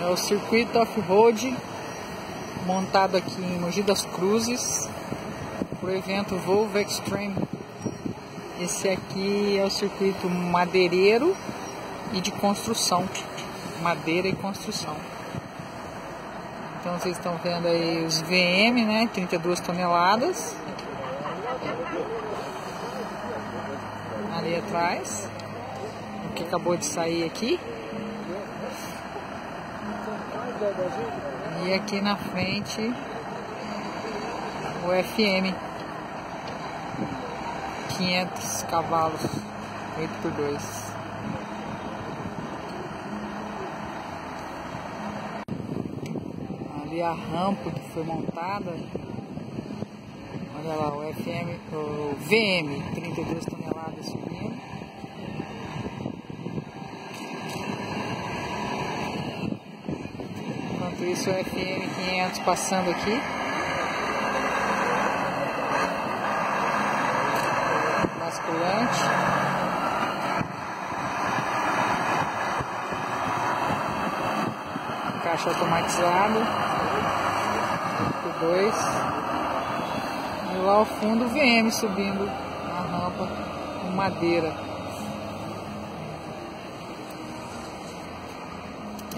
É o circuito off-road montado aqui em Mogi das Cruzes para o evento Volvo Extreme. Esse aqui é o circuito madeireiro e de construção. Madeira e construção. Então vocês estão vendo aí os VM, né? 32 toneladas. Ali atrás. O que acabou de sair aqui. E aqui na frente o FM 500 cavalos 8 por 2 ali a rampa que foi montada. Olha lá o FM o VM 32 toneladas subindo Enquanto isso, o FM 500 passando aqui. Basculante. Caixa automatizado. dois E lá ao fundo o VM subindo na rampa com madeira.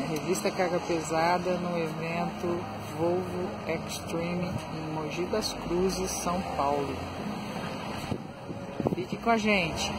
Revista Carga Pesada no evento Volvo Extreme em Mogi das Cruzes, São Paulo. Fique com a gente.